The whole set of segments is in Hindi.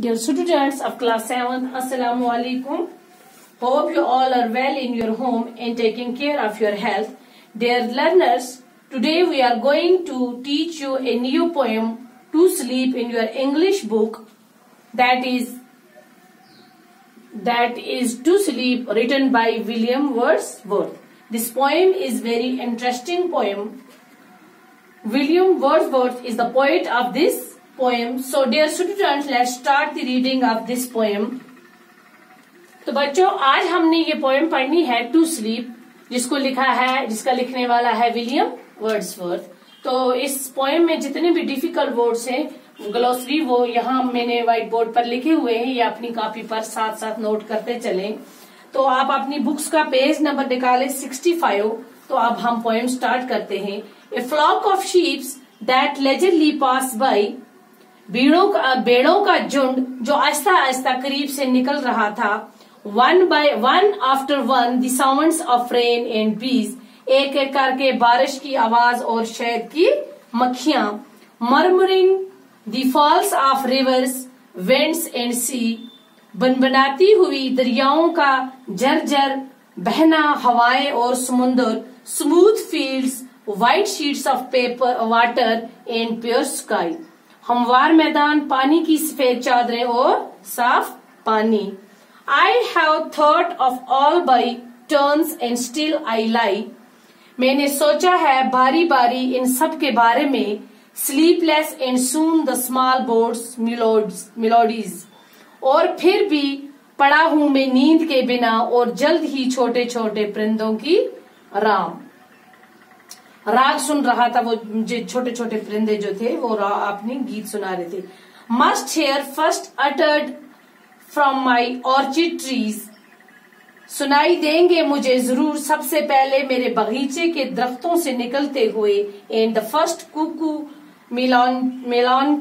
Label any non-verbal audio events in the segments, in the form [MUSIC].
Dear students of class 7th, Assalamu alaikum. Hope you all are well in your home and taking care of your health. Dear learners, today we are going to teach you a new poem to sleep in your English book that is that is to sleep written by William Wordsworth. This poem is very interesting poem. William Wordsworth is the poet of this poem. So dear students, let's start the reading of this poem. तो बच्चों आज हमने ये पोएम पढ़नी है टू स्लीप जिसको लिखा है जिसका लिखने वाला है विलियम वर्ड्सवर्थ तो इस पोएम में जितने भी डिफ़िकल्ट वर्ड्स हैं ग्लोसरी वो यहाँ मैंने व्हाइट बोर्ड पर लिखे हुए हैं या अपनी कॉपी पर साथ साथ नोट करते चले तो आप अपनी बुक्स का पेज नंबर निकाले 65 तो अब हम पोएम स्टार्ट करते हैं a flock of sheeps that leisurely pass by बीड़ों का, बेड़ों का झुंड जो आहिस्ता आहिस्ता करीब से निकल रहा था one by one after one the sounds of rain and bees एक एक करके बारिश की आवाज़ और शहद की मक्खिया murmuring the falls of rivers winds and sea बनबनाती हुई दरियाओं का झरझर बहना हवाएँ और समुन्दर smooth fields white sheets of paper water and pure sky हमवार मैदान, पानी की सफ़ेद चादरें और साफ़ पानी। I have thought of all by turns and still I lie मैंने सोचा है बारी बारी इन सब के बारे में sleepless and soon the small birds melodies और फिर भी पड़ा हूँ मैं नींद के बिना और जल्द ही छोटे छोटे परिंदों की राम। राग सुन रहा था, वो जो छोटे छोटे परिंदे जो थे, वो अपनी गीत सुना रहे थे। Must hear first uttered from my orchard trees सुनाई देंगे मुझे ज़रूर सबसे पहले मेरे बगीचे के दरख्तों से निकलते हुए। And the first cuckoo melancholy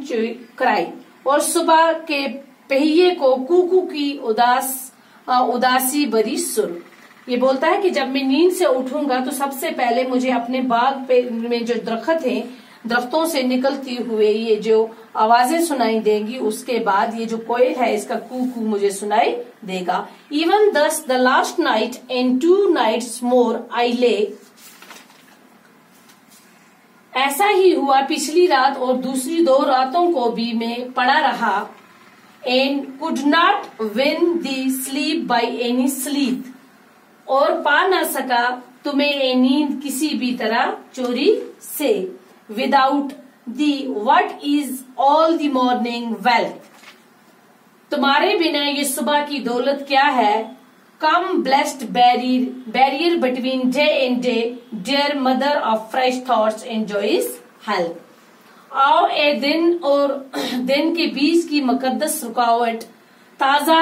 cry और सुबह के पहिए को कुकू की उदास उदासी बरी सुर। ये बोलता है कि जब मैं नींद से उठूँगा तो सबसे पहले मुझे अपने बाग पे में जो दरखत है, दरख्तों से निकलती हुए ये जो आवाज़ें सुनाई देंगी, उसके बाद ये जो कोयल है, इसका कू कू मुझे सुनाई देगा। Even thus the last night and two nights more I lay ऐसा ही हुआ पिछली रात और दूसरी दो रातों को भी मैं पड़ा रहा। And could not win thee sleep by any sleep और पा ना सका तुम्हें ये नींद किसी भी तरह चोरी से। Without thee what is all the morning wealth तुम्हारे बिना ये सुबह की दौलत क्या है? Come blessed barrier barrier between day and day dear mother of fresh thoughts joyous health आओ ए दिन और [CLEARS THROAT] दिन के बीच की मुकदस रुकावट, ताज़ा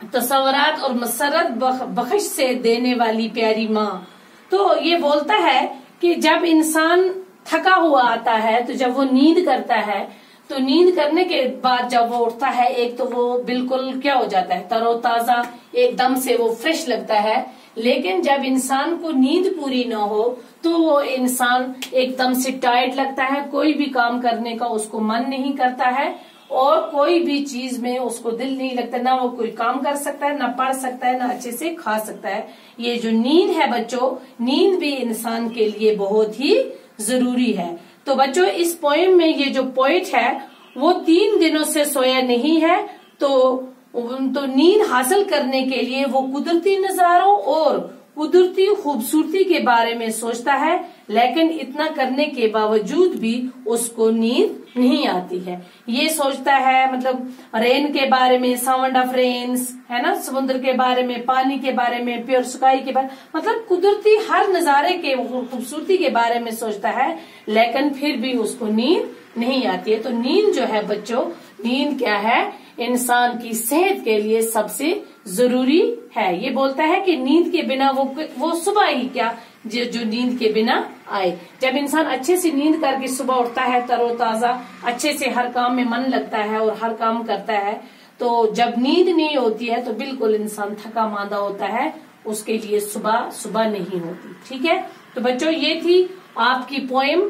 तस्वरात और मसरत बख्श से देने वाली प्यारी माँ। तो ये बोलता है कि जब इंसान थका हुआ आता है तो जब वो नींद करता है तो नींद करने के बाद जब वो उठता है, एक तो वो बिल्कुल क्या हो जाता है, तरोताजा, एकदम से वो फ्रेश लगता है। लेकिन जब इंसान को नींद पूरी ना हो तो वो इंसान एकदम से टायर्ड लगता है, कोई भी काम करने का उसको मन नहीं करता है। और कोई भी चीज़ में उसको दिल नहीं लगता, ना वो कोई काम कर सकता है, ना पढ़ सकता है, ना अच्छे से खा सकता है। ये जो नींद है बच्चों, नींद भी इंसान के लिए बहुत ही ज़रूरी है। तो बच्चों, इस पोएम में ये जो पोइट है, वो तीन दिनों से सोया नहीं है। तो तो नींद हासिल करने के लिए वो कुदरती नजारों और कुदरती खूबसूरती के बारे में सोचता है, लेकिन इतना करने के बावजूद भी उसको नींद नहीं आती है। ये सोचता है मतलब रेन के बारे में साउंड ऑफ़ रेन्स है ना? समुद्र के बारे में, पानी के बारे में प्योर सुखाई के बारे मतलब कुदरती हर नजारे के खूबसूरती के बारे में सोचता है, लेकिन फिर भी उसको नींद नहीं आती है। तो नींद जो है बच्चों, नींद क्या है? इंसान की सेहत के लिए सबसे ज़रूरी है। ये बोलता है कि नींद के बिना वो वो सुबह ही क्या जो जो नींद के बिना आए। जब इंसान अच्छे से नींद करके सुबह उठता है तरोताजा, अच्छे से हर काम में मन लगता है और हर काम करता है तो जब नींद नहीं होती है तो बिल्कुल इंसान थका मांदा होता है, उसके लिए सुबह सुबह नहीं होती। ठीक है? तो बच्चों, ये थी आपकी पोएम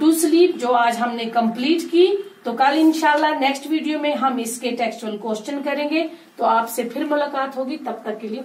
टू स्लीप जो आज हमने कंप्लीट की। तो कल इंशाल्लाह नेक्स्ट वीडियो में हम इसके टेक्सुअल क्वेश्चन करेंगे। तो आपसे फिर मुलाकात होगी। तब तक के लिए